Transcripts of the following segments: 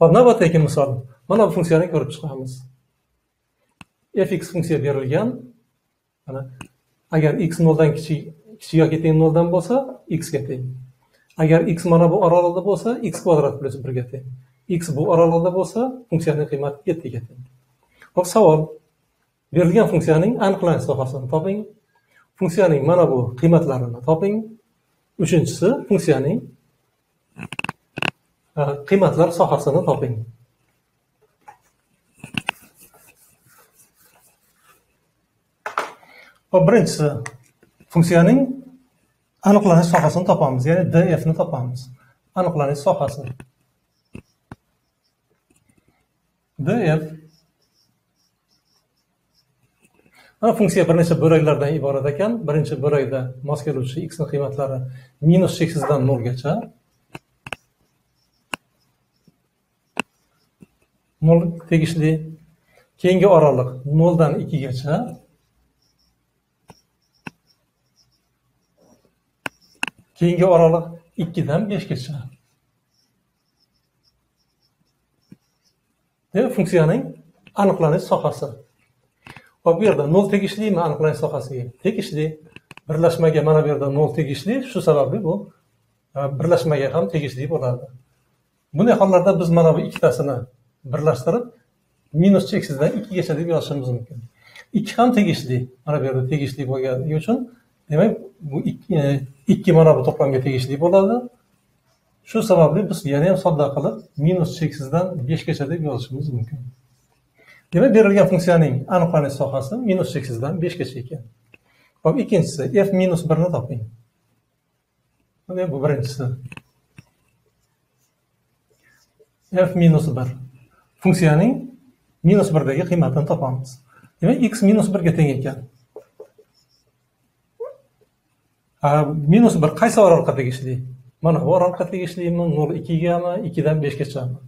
hop navbatdagi misol. Mana bu funksiyani ko'rib chiqamiz. Fx funksiya berilgan. Mana agar x noldan kichik kichik yoki teng noldan bo'lsa x ga teng. Agar x mana bu oralig'ida bo'lsa x kvadrat plyus birga teng. X bu oralig'ida bo'lsa funksiyaning qiymati yettiga teng. Hop savol. Berilgan funksiyaning aniqlanish sohasini toping. Funksiyaning mana bu qiymatlarini toping. Uchinchisi funksiyaning Э, qiymatlar sohasini toping. Hop birinchisi funksiyaning aniqlanish sohasini topamiz ya'ni df ni topamiz. Aniqlanish sohasi. Df mana funksiya bir necha bo'laklardan iborat ekan. Birinchi bo'lakda mos keluvchi x ni qiymatlari minus cheksizdan nolgacha. Nol tegishli. Keyingi oraliq noldan ikkigacha. Keyingi oraliq ikkidan beshgacha. Funksiyaning aniqlanish sohasi. Hop bu yerda nol tegishlimi aniqlanish sohasiga? Tegishli. Birlashmaga mana bu yerda nol tegishli. Shu sababli bu e, birlashmaga ham tegishli bo'ladi bunday hollarda biz mana bu ikkitasini birlashtirib minus cheksizdan ikkigacha deb yozishimiz mumkin. Ikki ham tegishli mana bu yerda tegishli bo'lganligi uchun demak bu e, ikki mana bu to'plamga tegishli bo'ladi. Shu sababli biz yana ham sodda qilib minus cheksizdan beshgacha deb yozishimiz mumkin. Demak berilgan funksiyaning aniqlanish sohasi minus cheksizdan beshgacha ekan. Hop ikkinchisi f minus birni toping. Bu birinchisi. F minus bir. Funksiyaning minus birdagi qiymatini topamiz. Demak x minus birga teng ekan. Minus bir qaysi oraliqqa tegishli mana bu oraliqqa tegishlimi nol ikkigami ikkidan beshgachami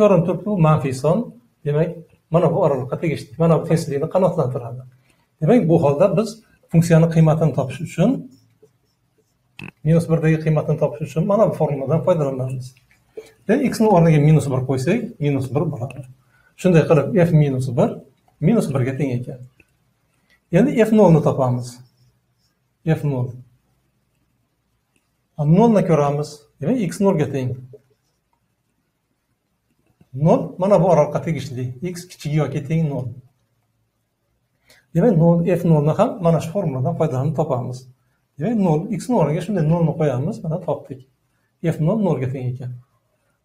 ko'rinib turibdi bu manfiy son. Demak mana bu oraliqqa tegishli mana bu tengsizlikni qanoatlantiradi demak bu holda biz funksiyani qiymatini topish uchun minus birdagi qiymatini topish uchun mana bu formuladan foydalanamiz. X ni o'rniga minus bir qo'ysak minus bir bo'ladi shunday qilib f minus bir minus birga teng ekan endi f nolni topamiz f nol nolni ko'ramiz demak x nolga teng nol mana bu oraliqqa tegishli x kichik yoki teng nol demak nol f nolni ham mana shu formuladan foydalanib topamiz. Demak nol x ni o'rniga shunday nolni qo'yamiz mana topdik. F nol nolga teng ekan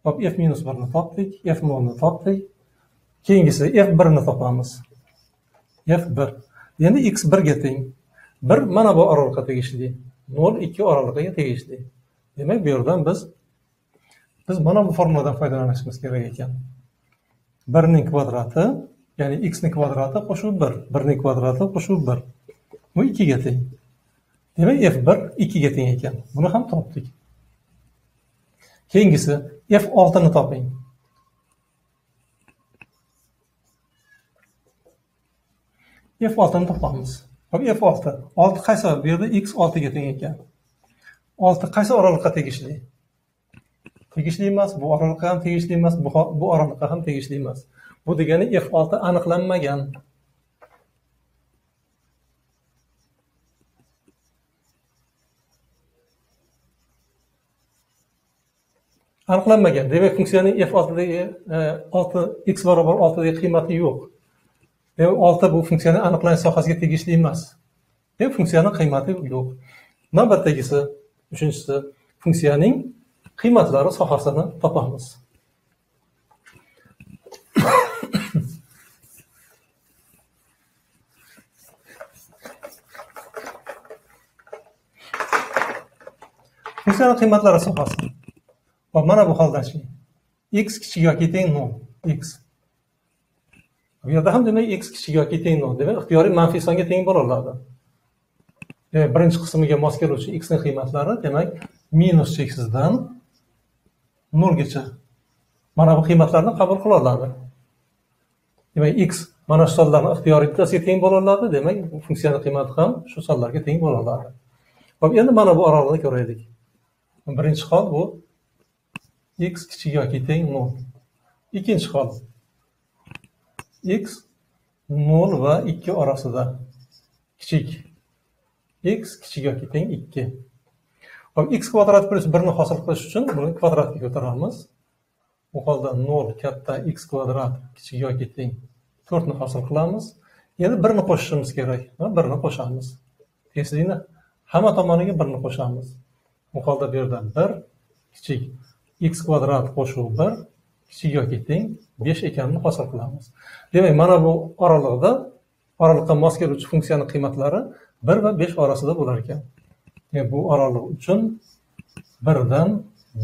hop f minus birni topdik f nolni topdik. Keyingisi f birni topamiz. F bir. Endi x birga teng. Bir mana bu oraliqqa tegishli. Nol ikki oralig'iga tegishli. Demak bu yerdan biz biz mana bu formuladan foydalanishimiz kerak ekan. Birning kvadrati ya'ni xni kvadrati qo'shib bir birning kvadrati qo'shib bir. Bu ikkiga teng. Demak f bir ikkiga teng ekan. Buni ham topdik. Keyingisi f oltini toping. F oltini topamiz. Hop f olti olti qaysi bu yerda x oltiga teng ekan. Olti qaysi oraliqqa tegishli? Tegishli emas bu oraliqqa ham tegishli emas bu oraliqqa ham tegishli emas. Bu degani f olti aniqlanmagan. Aniqlanmagan. Demak funksiyaning f oltidagi e, e, olti x barobar oltidagi qiymati yo'q. Demak olti bu funksiyani aniqlanish sohasiga tegishli emas. Demak funksiyani qiymati yo'q. Navbatdagisi uchinchisi funksiyaning qiymatlari sohasini topamiz. Funksiyani qiymatlari sohasi. Va mana bu holdagi x kichik yoki teng nol x bu yerda ham demak x kichik yoki teng nol demak ixtiyoriy manfiy songa teng bo'la oladi birinchi qismiga mos keluvchi x ni qiymatlari demak minus cheksizdan nolgacha mana bu qiymatlarni qabul qila oladi demak x mana shu sonlarni ixtiyoriy bittasiga teng bo'la oladi demak funksiyani qiymati ham shu sonlarga teng bo'la oladi hop endi mana bu oraliqni ko'raylik birinchi hol bu x kichik yoki teng nol. Ikkinchi hol. X nol va ikki orasida. Kichik. X kichik yoki teng ikki. Hop x kvadrat plyus birni hosil qilish uchun buni kvadratga ko'taramiz. U holda nol katta x kvadrat kichik yoki teng to'rtni hosil qilamiz. Endi birni qo'shishimiz kerak. Birni qo'shamiz. Tezlikni. Hamma tomoniga birni qo'shamiz. U holda bu yerda bir kichik x kvadrat qo'shuv bir kichik yoki teng besh ekanini hosil qilamiz. Demak mana bu oraliqda oraliqqa mos keluvchi funksiyani qiymatlari bir va besh orasida bo'lar ekan. Bu oraliq uchun birdan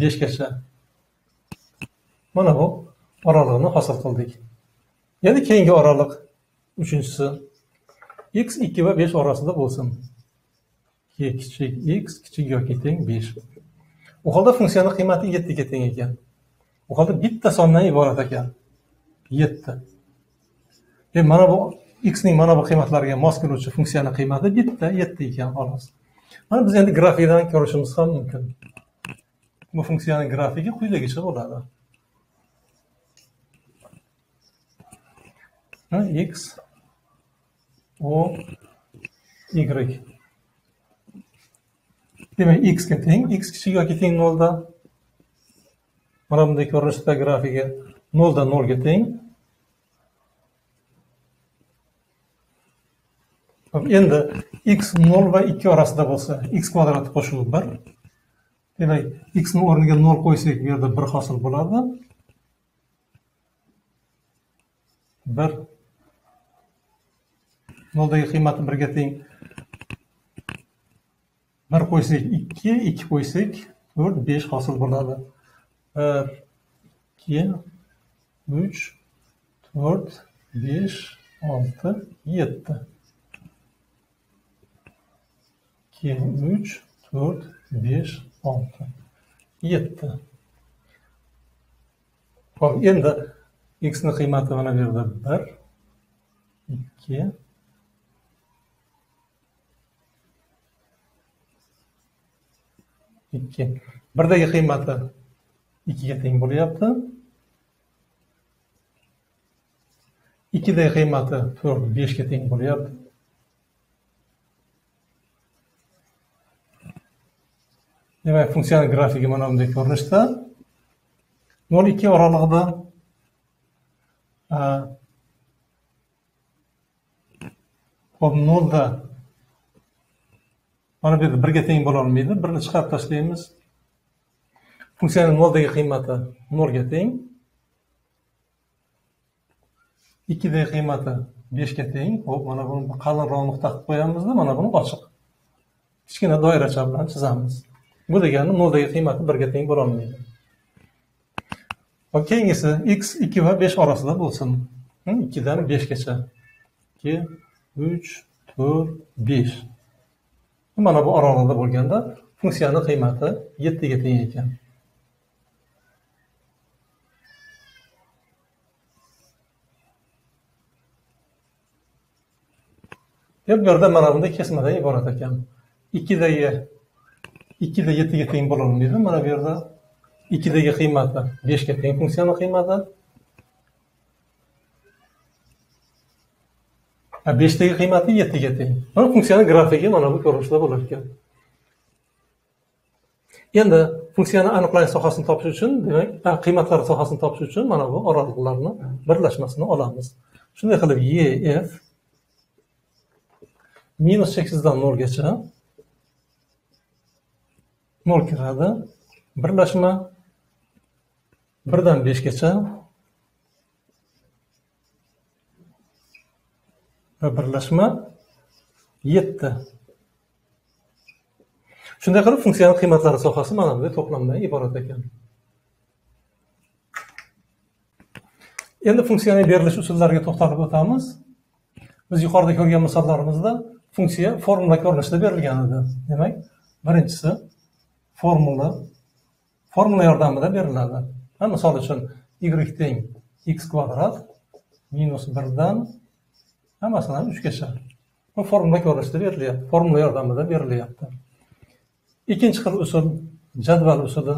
beshgacha. Mana bu oraliqni hosil qildik. Yana keyingi oraliq uchinchisi x ikki va besh orasida bo'lsin. Kichik x kichik yoki teng besh. U holda funksiyani qiymati yettiga teng ekan u holda bitta sondan iborat ekan. Yetti. E mana bu x ning mana bu qiymatlariga mos keluvchi funksiyani qiymati bitta yetti ekan xolos. Mana biz endi grafikdan ko'rishimiz ham mumkin. Bu funksiyani grafigi quyidagicha bo'ladi. X o y. demak x ga teng x kichik yoki teng nolda. Mana bunday ko'rinishda grafigi noldan nolga teng. Endi x nol va ikki orasida bo'lsa x kvadrat qo'shilib bir. Demak xni o'rniga nol qo'ysak bu yerda bir hosil bo'ladi. Bir. Noldagi qiymati birga teng. Bir qo'ysak ikki ikki qo'ysak to'rt besh hosil bo'ladi. Bir ikki uch to'rt besh olti yetti. Ikki uch to'rt besh olti yetti. Ho'p endi x ni qiymati mana bu yerda bir ikki ikki birdagi qiymati ikkiga teng bo'lyapti. Ikkidagi qiymati to'rt beshga teng bo'lyapti. Demak funksiyani grafigi mana bunday ko'rinishda. Nol ikki oralig'ida nolda mana bu yerda birga teng bo'lolmaydi. Birini chiqarib tashlaymiz. Funksiyani noldagi qiymati nolga teng. Ikkidagi qiymati beshga teng. Ho'p mana buni qalinroq nuqta qilib qo'yamizda. Mana buni ochiq. Kichkina doiracha bilan chizamiz. Bu degani noldagi qiymati birga teng bo'lolmaydi. Keyingisi x ikki va besh orasida bo'lsin. Ikkidan beshgacha. Ikki uch to'rt besh mana bu oralig'ida bo'lganda funksiyani qiymati yettiga teng ekan. Deb bu yerda mana bunday kesmadan iborat ekan. Ikkidagi ikkida yettiga teng bo'lolmaydi mana bu yerda ikkidagi qiymati beshga teng funksiyani qiymati beshdagi qiymati yettiga teng. Mana funksiyani grafigi mana bu ko'rinishda bo'lar ekan endi funksiyani aniqlanish sohasini topish uchun demak qiymatlar sohasini topish uchun mana bu oraliqlarni birlashmasini olamiz. Shunday qilib ef minus cheksizdan nolgacha nol kiradi. Birlashma birdan beshgacha va birlashma yetti. Shunday qilib funksional qiymatlari sohasi mana bunday to'plamdan iborat ekan. Endi funksiyaning berilish usullariga to'xtalib o'tamiz. Biz yuqorida ko'rgan misollarimizda funksiya formula ko'rinishida berilgan edi. Demak birinchisi formula formula yordamida beriladi. Misol uchun y teng x kvadrat minus birdan masalan uchgacha bu formula ko'rinishida berilyapti. Formula yordamida berilyapti. Ikkinchi xil usul jadval usuli.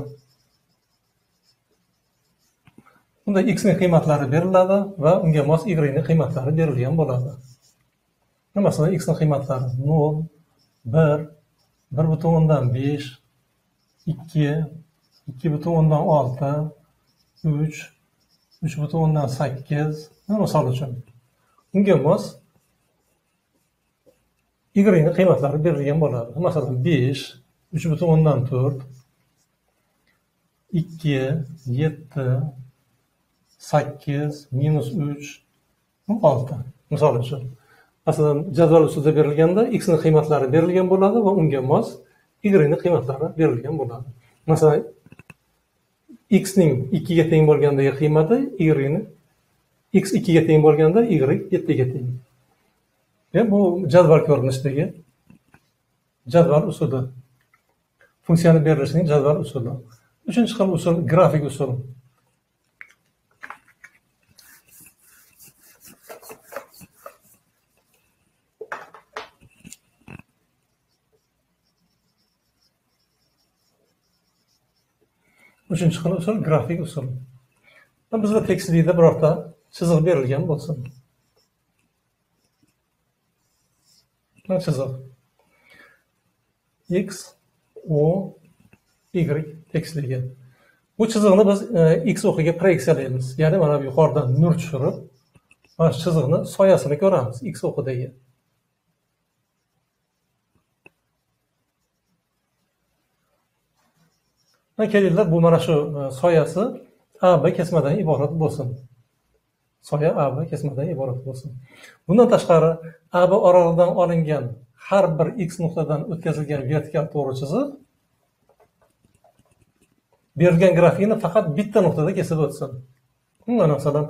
Unda x ning qiymatlari beriladi va unga mos y ning qiymatlari berilgan bo'ladi. Masalan x ning qiymatlari nol bir bir butun o'ndan besh ikki ikki butun o'ndan olti uch uch butun o'ndan sakkiz. Misol uchun. Unga mos y qiymatlari berilgan bo'ladi. Masalan besh uch butun o'ndan to'rt ikki yetti sakkiz minus uch olti. Misol uchun masalan jadval usulida berilganda x ni qiymatlari berilgan bo'ladi va unga mos y ni qiymatlari berilgan bo'ladi. Masalan x ning ikkiga teng bo'lgandagi qiymati y ni x ikkiga teng bo'lganda y yettiga teng. E, bu jadval ko'rinishidagi jadval usuli. Funksiyani berilishining jadval usuli. Uchinchi xil usul grafik usul. Uchinchi xil usul grafik usul. Bizda tekstlikda birorta chiziq berilgan bo'lsin chiziq x o y tekisligi bu chiziqni biz e, x o'qiga proyeksiyalaymiz ya'ni mana bu yuqoridan nur tushirib mana shu chiziqni soyasini ko'ramiz x o'qidagi kelinglar bu mana shu soyasi a b kesmadan iborat bo'lsin soya a kesmadan iborat bo'lsin. Bundan tashqari ab oralig'idan olingan har bir x nuqtadan o'tkazilgan vertikal to'g'ri chiziq berilgan grafikni faqat bitta nuqtada kesib o'tsin. Mana masalan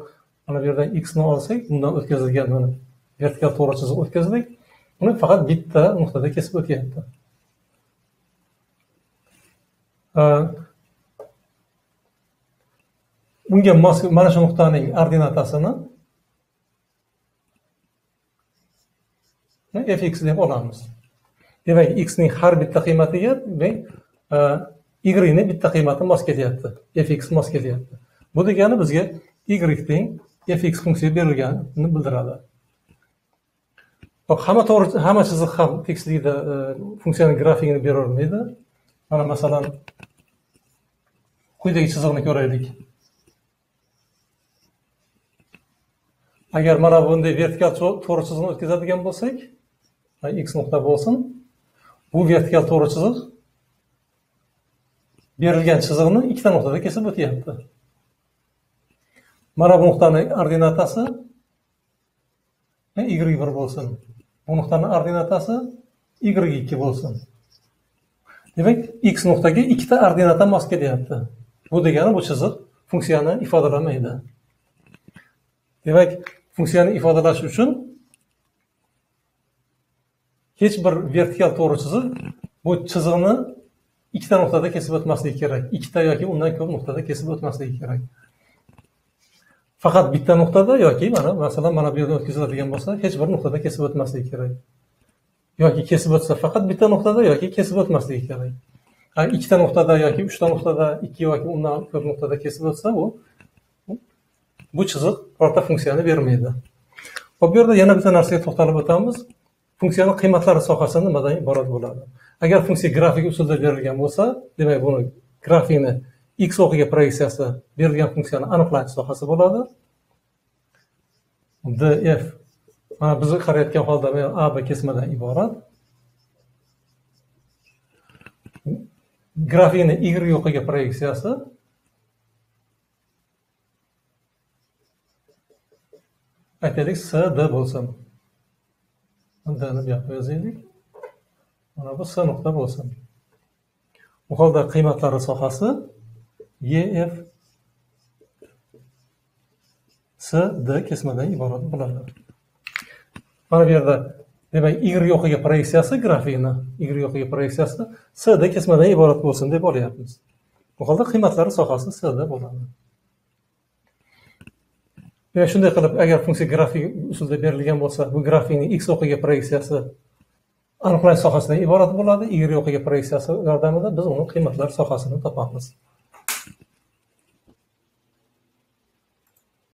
mana bu yerdan x ni olsak bundan o'tkazilgan mana vertikal to'g'ri chiziq o'tkazdik uni faqat bitta nuqtada kesib o'tyapti. Unga mos mana shu nuqtaning ordinatasini fx deb olamiz. Demak x ning har bitta qiymatiga e, y ni bitta qiymati mos kelyapti fx mos kelyapti bu degani bizga y teng fx funksiya berilganini bildiradi. Hamma to'g'ri hamma chiziq ham tekislikda e, funksiyani grafigini berolmaydi. Mana masalan quyidagi chiziqni ko'raylik. Agar mana bunday vertikal to'g'ri chiziqni o'tkazadigan bo'lsak x nuqta bo'lsin. Bu vertikal to'g'ri chiziq berilgan chiziqni ikkita nuqtada kesib o'tyapti. Mana bu nuqtani ordinatasi y bir bo'lsin. Bu nuqtani ordinatasi y ikki bo'lsin. Demak x nuqtaga ikkita ordinata mos kelyapti. Bu degani bu chiziq funksiyani ifodalamaydi demak funksiyani ifodalash uchun hech bir vertikal to'g'ri chiziq bu chiziqni ikkita nuqtada kesib o'tmasligi kerak. Ikkita yoki undan ko'p nuqtada kesib o'tmasligi kerak. Faqat bitta nuqtada yoki mana masalan mana bu yerdan o'tkaziladigan bo'lsa hech bir nuqtada kesib o'tmasligi kerak. Yoki kesib o'tsa faqat bitta nuqtada yoki kesib o'tmasligi kerak. Ikkita nuqtada yoki uchta nuqtada ikki yoki undan ko'p nuqtada kesib o'tsa u bu chiziq birorta funksiyani bermaydi. Hop bu yerda yana bitta narsaga to'xtalib o'tamiz. Funksiyani qiymatlari sohasi nimadan iborat bo'ladi? Agar funksiya grafik usulda berilgan bo'lsa demak buni grafikni x o'qiga proyeksiyasi berilgan funksiyani aniqlanish sohasi bo'ladi. Df mana biz qarayotgan holda a b kesmadan iborat. Grafikni y o'qiga proyeksiyasi aytaylik sd bo'lsin. Dni bu yoqqa yozaylik. Mana bu s nuqta bo'lsin. Bu holda qiymatlari sohasi ef s d kesmadan iborat bo'ladi. Mana bu yerda demak y yo'qiga proyeksiyasi grafikni y yo'qiga proyeksiyasi sd kesmadan iborat bo'lsin deb olyapmiz. Bu holda qiymatlari sohasi sd bo'ladi. Demak shunday qilib agar funksiya grafik usulda berilgan bo'lsa bu grafikning x o'qiga proyeksiyasi aniqlash sohasidan iborat bo'ladi y o'qiga proyeksiyasi yordamida biz uni qiymatlar sohasini topamiz.